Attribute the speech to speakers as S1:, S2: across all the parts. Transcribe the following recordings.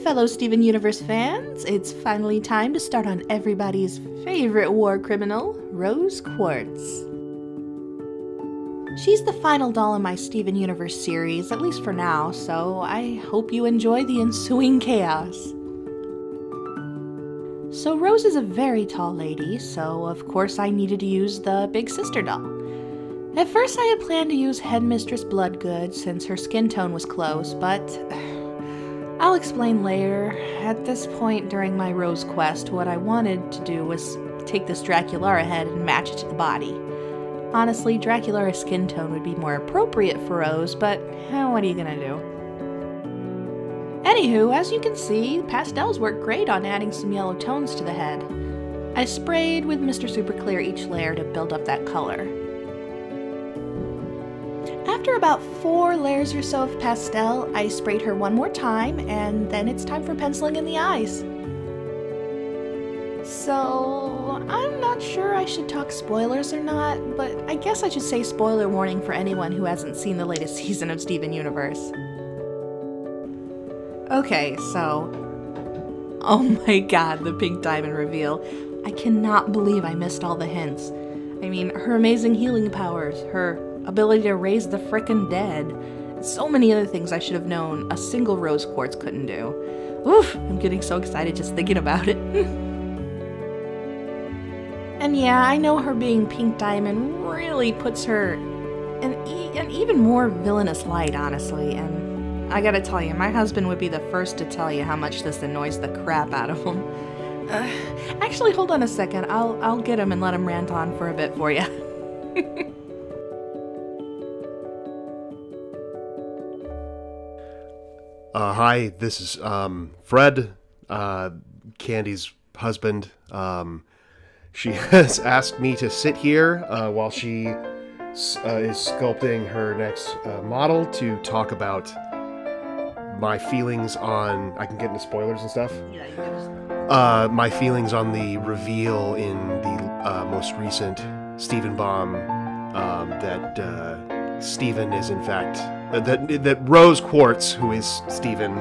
S1: fellow Steven Universe fans. It's finally time to start on everybody's favorite war criminal, Rose Quartz. She's the final doll in my Steven Universe series, at least for now, so I hope you enjoy the ensuing chaos. So, Rose is a very tall lady, so of course I needed to use the Big Sister doll. At first, I had planned to use Headmistress Bloodgood since her skin tone was close, but I'll explain later. At this point during my Rose quest, what I wanted to do was take this Draculaura head and match it to the body. Honestly, Draculaura's skin tone would be more appropriate for Rose, but eh, what are you gonna do? Anywho, as you can see, pastels work great on adding some yellow tones to the head. I sprayed with Mr. Super Clear each layer to build up that color. After about four layers or so of pastel, I sprayed her one more time, and then it's time for penciling in the eyes. So, I'm not sure I should talk spoilers or not, but I guess I should say spoiler warning for anyone who hasn't seen the latest season of Steven Universe. Okay, so. Oh my god, the pink diamond reveal. I cannot believe I missed all the hints. I mean, her amazing healing powers, her ability to raise the frickin' dead, so many other things I should have known a single rose quartz couldn't do. Oof, I'm getting so excited just thinking about it. and yeah, I know her being pink diamond really puts her in e an even more villainous light, honestly, and I gotta tell you, my husband would be the first to tell you how much this annoys the crap out of him. Uh, actually, hold on a second. I'll I'll get him and let him rant on for a bit for you.
S2: uh, hi, this is um, Fred, uh, Candy's husband. Um, she has asked me to sit here uh, while she uh, is sculpting her next uh, model to talk about my feelings on. I can get into spoilers and stuff. Yeah, you can. Uh, my feelings on the reveal in the uh, most recent Steven Bomb um, that uh, Steven is in fact that that Rose Quartz, who is Steven,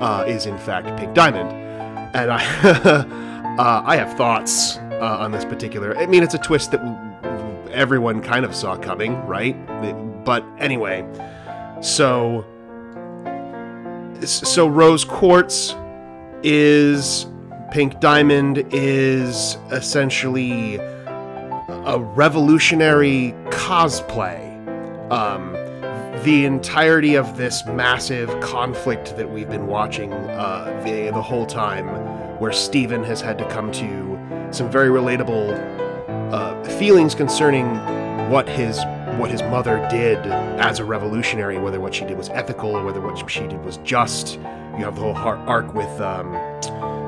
S2: uh, is in fact Pink Diamond, and I uh, I have thoughts uh, on this particular. I mean, it's a twist that everyone kind of saw coming, right? But anyway, so so Rose Quartz is Pink Diamond is essentially a revolutionary cosplay. Um, the entirety of this massive conflict that we've been watching uh, the, the whole time, where Steven has had to come to some very relatable uh, feelings concerning what his what his mother did as a revolutionary, whether what she did was ethical or whether what she did was just. You have the whole arc with um,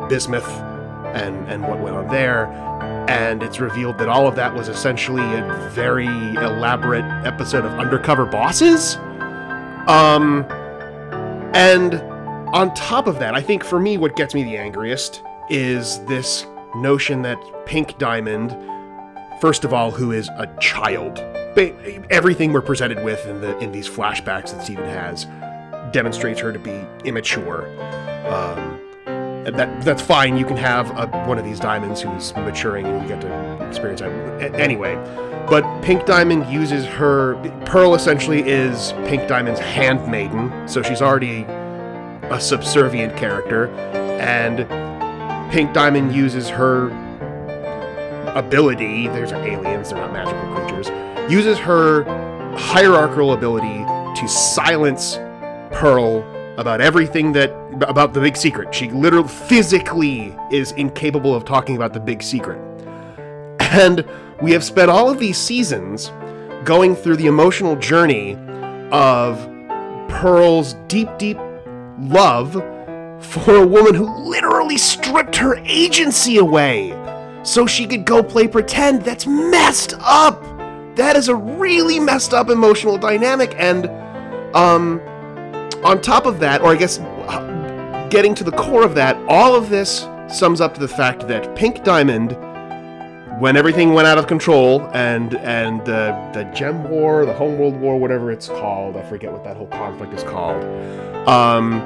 S2: Bismuth and, and what went on there. And it's revealed that all of that was essentially a very elaborate episode of Undercover Bosses. Um, and on top of that, I think for me, what gets me the angriest is this notion that Pink Diamond, first of all, who is a child, everything we're presented with in the in these flashbacks that Steven has demonstrates her to be immature. Um, that that's fine. You can have a, one of these diamonds who's maturing, and you get to experience that. Anyway, but Pink Diamond uses her. Pearl essentially is Pink Diamond's handmaiden, so she's already a subservient character, and Pink Diamond uses her ability. There's aliens; they're not magical creatures uses her hierarchical ability to silence Pearl about everything that about the big secret. She literally physically is incapable of talking about the big secret. And we have spent all of these seasons going through the emotional journey of Pearl's deep, deep love for a woman who literally stripped her agency away so she could go play pretend. That's messed up! that is a really messed up emotional dynamic and um on top of that or i guess getting to the core of that all of this sums up to the fact that pink diamond when everything went out of control and and uh, the gem war the homeworld war whatever it's called i forget what that whole conflict is called um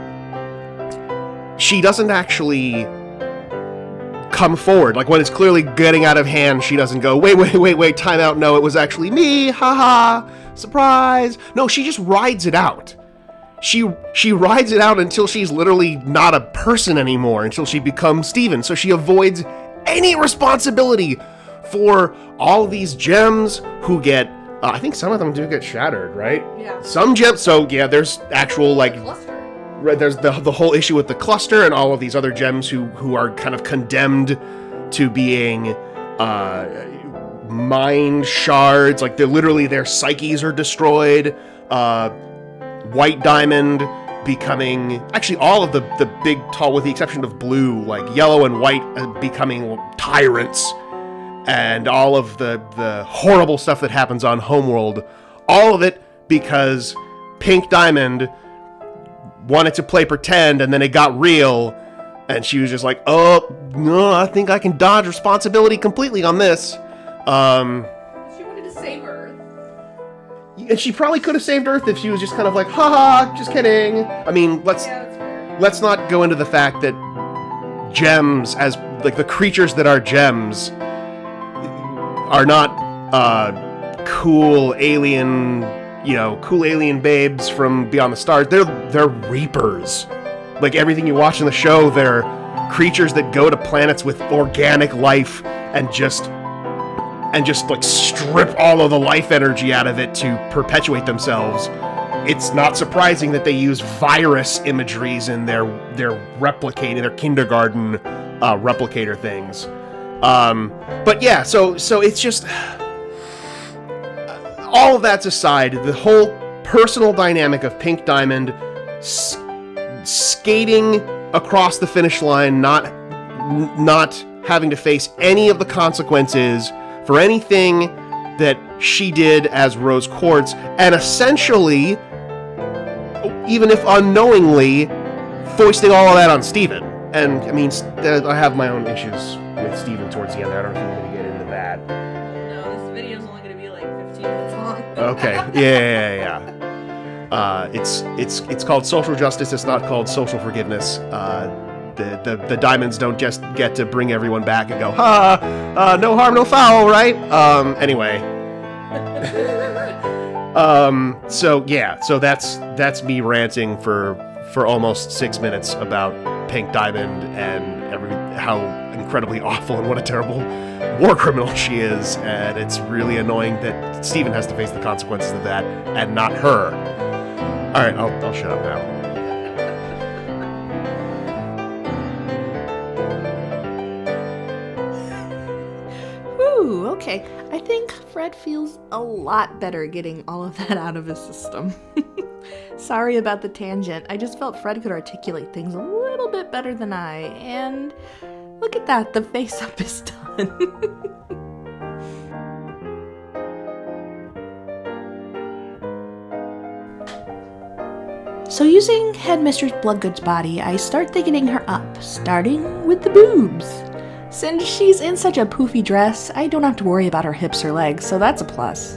S2: she doesn't actually come forward. Like when it's clearly getting out of hand, she doesn't go, wait, wait, wait, wait, time out. No, it was actually me. Haha. Surprise. No, she just rides it out. She she rides it out until she's literally not a person anymore, until she becomes Steven. So she avoids any responsibility for all these gems who get uh, I think some of them do get shattered, right?
S1: Yeah.
S2: Some gems so yeah, there's actual like Right, there's the the whole issue with the cluster and all of these other gems who who are kind of condemned to being uh, mind shards. Like they're literally their psyches are destroyed. Uh, White Diamond becoming actually all of the the big tall, with the exception of blue, like yellow and white uh, becoming tyrants, and all of the the horrible stuff that happens on Homeworld. All of it because Pink Diamond wanted to play pretend and then it got real and she was just like oh no i think i can dodge responsibility completely on this um and she probably could have saved earth if she was just kind of like haha just kidding. I mean let's
S1: fair.
S2: let's not go into the fact that gems as like the creatures that are gems are not uh cool alien you know cool alien babes from beyond the stars. They're they're reapers. Like everything you watch in the show they're creatures that go to planets with organic life and just and just like strip all of the life energy out of it to perpetuate themselves it's not surprising that they use virus imageries in their their replicating their kindergarten uh, replicator things. Um, but yeah, so so it's just all of that's aside, the whole personal dynamic of Pink Diamond skating across the finish line, not not having to face any of the consequences for anything that she did as Rose Quartz, and essentially, even if unknowingly, foisting all of that on Steven. And I mean, I have my own issues with Steven towards the end. I don't know if you're going to get into that.
S1: No, this video's only gonna be like 15 minutes long.
S2: Okay. Yeah, yeah, yeah. yeah. Uh, it's it's it's called social justice. It's not called social forgiveness. Uh, the, the the diamonds don't just get to bring everyone back and go, ha, uh, no harm, no foul, right? Um, anyway. um, so yeah, so that's that's me ranting for for almost six minutes about Pink Diamond and every how incredibly awful and what a terrible war criminal she is, and it's really annoying that Steven has to face the consequences of that and not her. All right, I'll, I'll shut up now.
S1: Okay. I think Fred feels a lot better getting all of that out of his system. Sorry about the tangent. I just felt Fred could articulate things a little bit better than I. And look at that, the face up is done. So, using Headmistress Bloodgood's body, I start thickening her up, starting with the boobs. Since she's in such a poofy dress, I don't have to worry about her hips or legs, so that's a plus.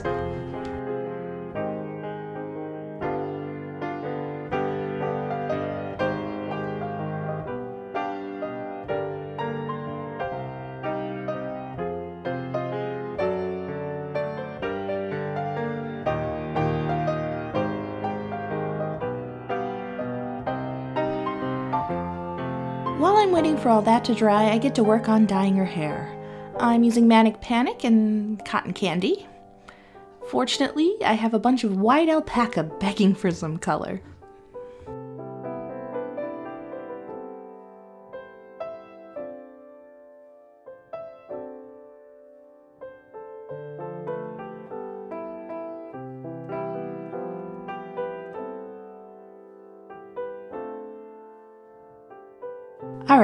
S1: For all that to dry, I get to work on dyeing her hair. I'm using Manic Panic and cotton candy. Fortunately, I have a bunch of white alpaca begging for some color.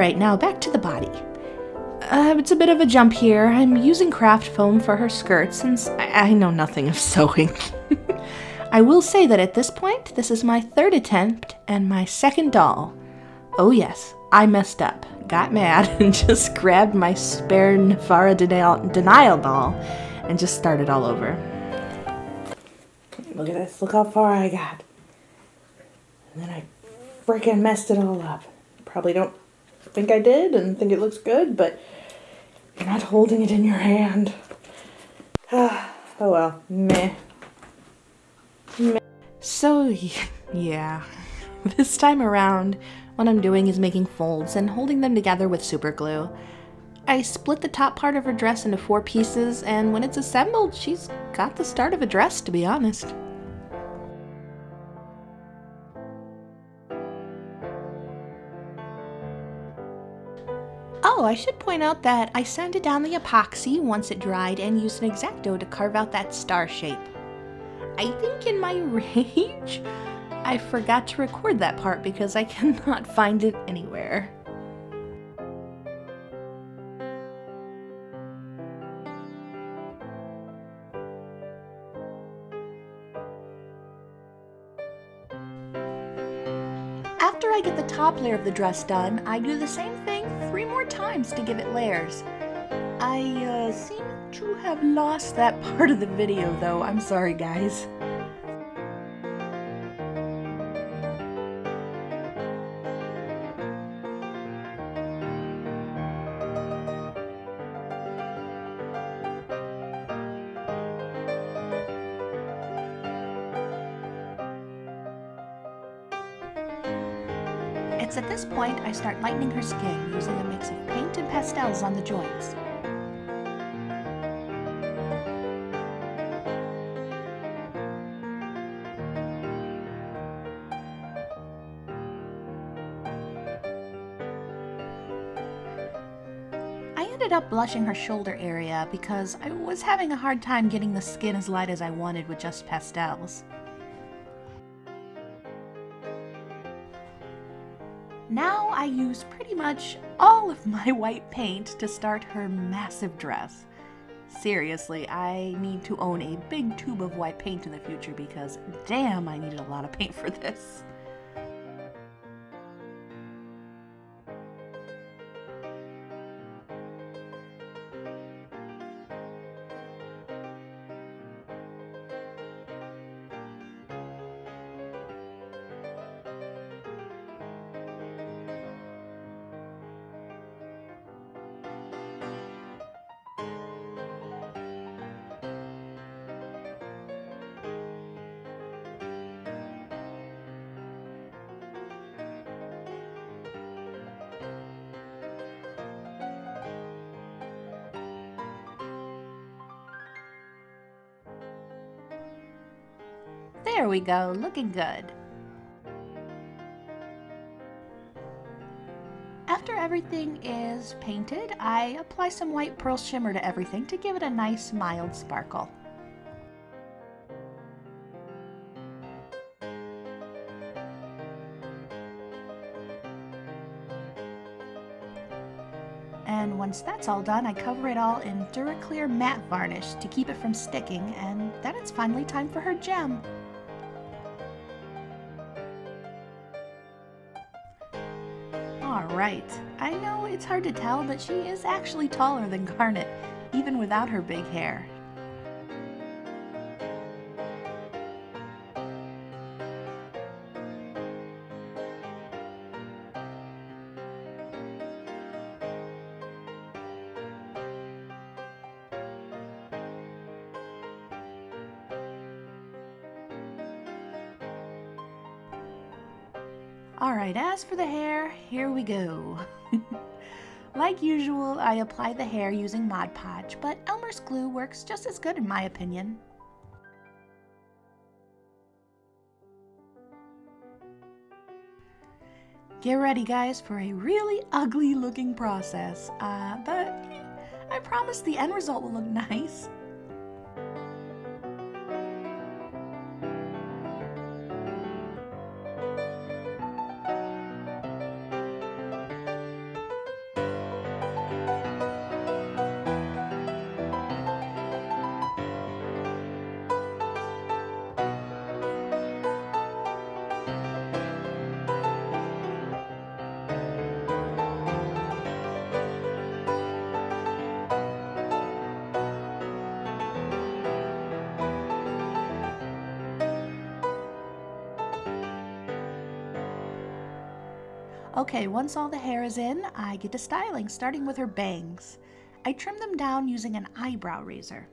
S1: Alright, now back to the body. Uh, it's a bit of a jump here. I'm using craft foam for her skirt since I, I know nothing of sewing. I will say that at this point, this is my third attempt and my second doll. Oh, yes, I messed up, got mad, and just grabbed my spare denial, denial doll and just started all over. Look at this, look how far I got. And then I freaking messed it all up.
S3: probably don't think I did and think it looks good, but you're not holding it in your hand. oh well, meh.
S1: meh. So, yeah. This time around, what I'm doing is making folds and holding them together with super glue. I split the top part of her dress into four pieces, and when it's assembled, she's got the start of a dress, to be honest. Oh, I should point out that I sanded down the epoxy once it dried and used an X-Acto to carve out that star shape. I think in my rage, I forgot to record that part because I cannot find it anywhere. After I get the top layer of the dress done, I do the same thing three more times to give it layers. I uh, seem to have lost that part of the video though, I'm sorry guys. It's at this point I start lightening her skin using a mix of paint and pastels on the joints. I ended up blushing her shoulder area because I was having a hard time getting the skin as light as I wanted with just pastels. I use pretty much all of my white paint to start her massive dress. Seriously, I need to own a big tube of white paint in the future because damn, I needed a lot of paint for this. There we go, looking good. After everything is painted, I apply some white pearl shimmer to everything to give it a nice mild sparkle. And once that's all done, I cover it all in Duraclear matte varnish to keep it from sticking, and then it's finally time for her gem. Alright, I know it's hard to tell, but she is actually taller than Garnet, even without her big hair. Alright, as for the hair, here we go. like usual, I apply the hair using Mod Podge, but Elmer's glue works just as good in my opinion. Get ready guys for a really ugly looking process, uh, but I promise the end result will look nice. Okay, once all the hair is in, I get to styling, starting with her bangs. I trim them down using an eyebrow razor.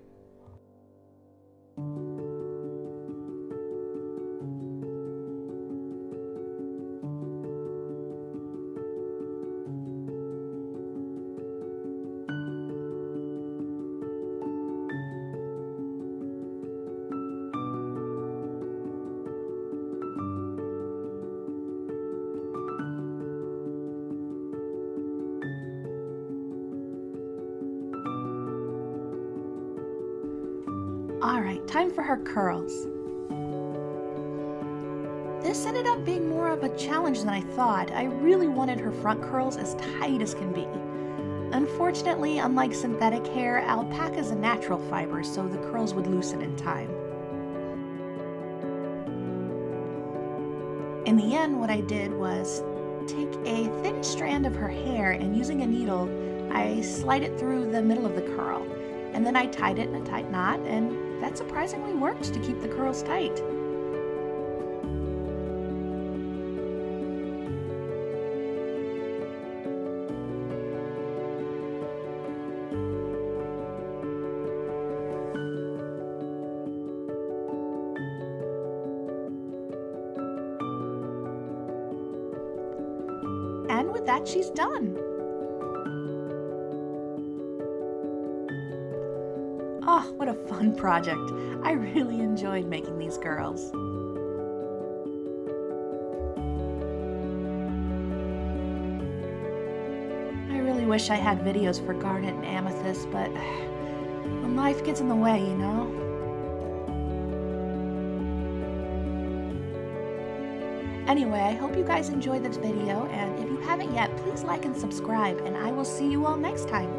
S1: Time for her curls. This ended up being more of a challenge than I thought. I really wanted her front curls as tight as can be. Unfortunately, unlike synthetic hair, alpaca is a natural fiber, so the curls would loosen in time. In the end, what I did was take a thin strand of her hair and using a needle, I slide it through the middle of the curl. And then I tied it in a tight knot, and that surprisingly worked to keep the curls tight. And with that, she's done. Oh, what a fun project. I really enjoyed making these girls. I really wish I had videos for Garnet and Amethyst, but when life gets in the way, you know? Anyway, I hope you guys enjoyed this video, and if you haven't yet, please like and subscribe, and I will see you all next time.